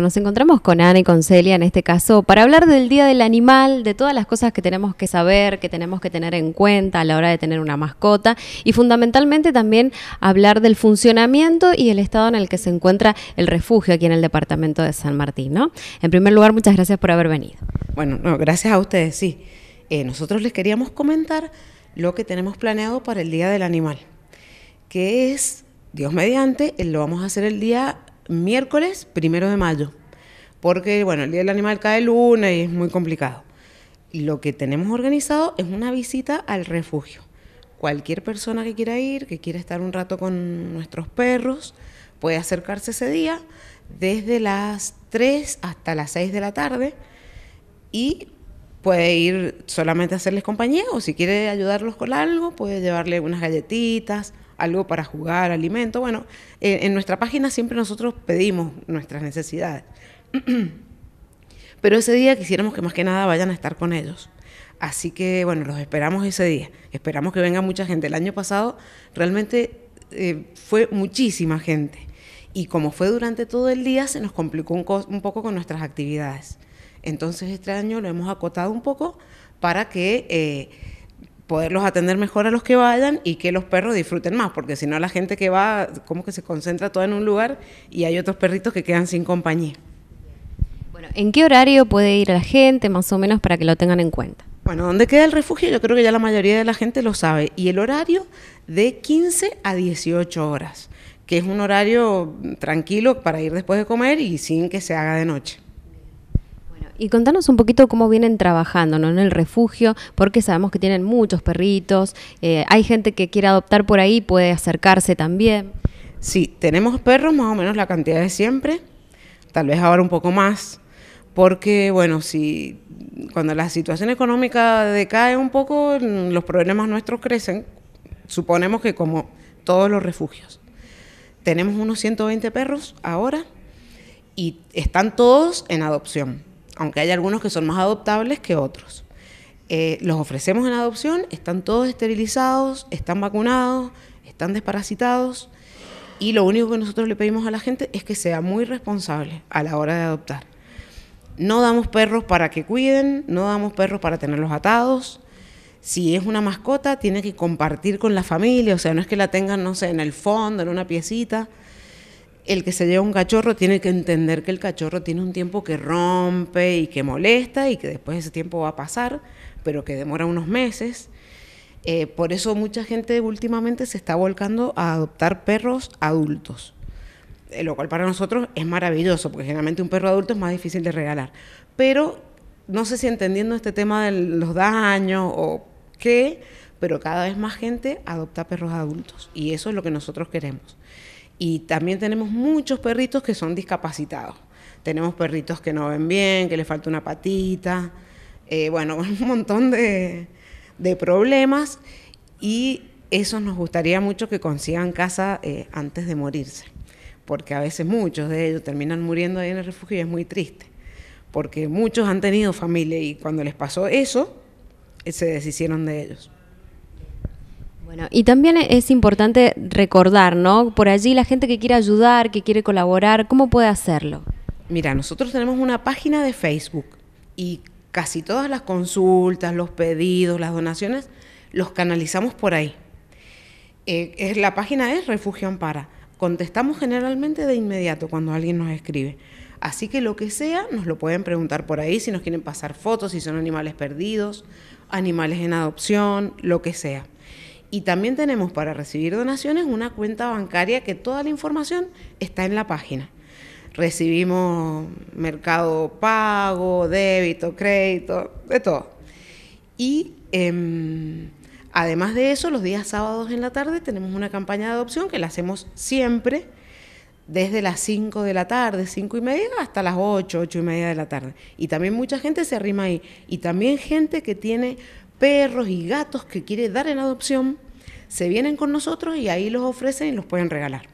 Nos encontramos con Ana y con Celia en este caso para hablar del Día del Animal, de todas las cosas que tenemos que saber, que tenemos que tener en cuenta a la hora de tener una mascota y fundamentalmente también hablar del funcionamiento y el estado en el que se encuentra el refugio aquí en el departamento de San Martín. ¿no? En primer lugar, muchas gracias por haber venido. Bueno, gracias a ustedes, sí. Eh, nosotros les queríamos comentar lo que tenemos planeado para el Día del Animal, que es, Dios mediante, lo vamos a hacer el día miércoles primero de mayo, porque bueno, el Día del Animal cae lunes y es muy complicado. Lo que tenemos organizado es una visita al refugio. Cualquier persona que quiera ir, que quiera estar un rato con nuestros perros, puede acercarse ese día desde las 3 hasta las 6 de la tarde y puede ir solamente a hacerles compañía o si quiere ayudarlos con algo, puede llevarle unas galletitas, algo para jugar, alimento. Bueno, eh, en nuestra página siempre nosotros pedimos nuestras necesidades. Pero ese día quisiéramos que más que nada vayan a estar con ellos. Así que bueno, los esperamos ese día. Esperamos que venga mucha gente. El año pasado realmente eh, fue muchísima gente. Y como fue durante todo el día, se nos complicó un, poco con nuestras actividades. Entonces este año lo hemos acotado un poco para que... Eh, poderlos atender mejor a los que vayan y que los perros disfruten más, porque si no la gente que va como que se concentra toda en un lugar y hay otros perritos que quedan sin compañía. Bueno, ¿en qué horario puede ir la gente más o menos para que lo tengan en cuenta? Bueno, ¿dónde queda el refugio? Yo creo que ya la mayoría de la gente lo sabe. Y el horario de 15 a 18 horas, que es un horario tranquilo para ir después de comer y sin que se haga de noche. Y contanos un poquito cómo vienen trabajando ¿no? en el refugio, porque sabemos que tienen muchos perritos, eh, hay gente que quiere adoptar por ahí, puede acercarse también. Sí, tenemos perros más o menos la cantidad de siempre, tal vez ahora un poco más, porque bueno, si cuando la situación económica decae un poco, los problemas nuestros crecen, suponemos que como todos los refugios. Tenemos unos 120 perros ahora y están todos en adopción aunque hay algunos que son más adoptables que otros. Eh, los ofrecemos en adopción, están todos esterilizados, están vacunados, están desparasitados y lo único que nosotros le pedimos a la gente es que sea muy responsable a la hora de adoptar. No damos perros para que cuiden, no damos perros para tenerlos atados. Si es una mascota, tiene que compartir con la familia, o sea, no es que la tengan, no sé, en el fondo, en una piecita, el que se lleva un cachorro tiene que entender que el cachorro tiene un tiempo que rompe y que molesta y que después ese tiempo va a pasar, pero que demora unos meses. Eh, por eso mucha gente últimamente se está volcando a adoptar perros adultos, eh, lo cual para nosotros es maravilloso, porque generalmente un perro adulto es más difícil de regalar. Pero no sé si entendiendo este tema de los daños o qué, pero cada vez más gente adopta perros adultos y eso es lo que nosotros queremos. Y también tenemos muchos perritos que son discapacitados. Tenemos perritos que no ven bien, que les falta una patita, eh, bueno, un montón de, problemas y eso nos gustaría mucho que consigan casa eh, antes de morirse, porque a veces muchos de ellos terminan muriendo ahí en el refugio y es muy triste, porque muchos han tenido familia y cuando les pasó eso, eh, se deshicieron de ellos. Y también es importante recordar, ¿no? Por allí la gente que quiere ayudar, que quiere colaborar, ¿cómo puede hacerlo? Mira, nosotros tenemos una página de Facebook y casi todas las consultas, los pedidos, las donaciones, los canalizamos por ahí. Eh, la página es Refugio Ampara. Contestamos generalmente de inmediato cuando alguien nos escribe. Así que lo que sea, nos lo pueden preguntar por ahí, si nos quieren pasar fotos, si son animales perdidos, animales en adopción, lo que sea. Y también tenemos para recibir donaciones una cuenta bancaria que toda la información está en la página. Recibimos mercado pago, débito, crédito, de todo. Y em, además de eso, los días sábados en la tarde tenemos una campaña de adopción que la hacemos siempre desde las 5 de la tarde, 5 y media, hasta las 8, 8 y media de la tarde. Y también mucha gente se arrima ahí. Y también gente que tiene perros y gatos que quiere dar en adopción, se vienen con nosotros y ahí los ofrecen y los pueden regalar.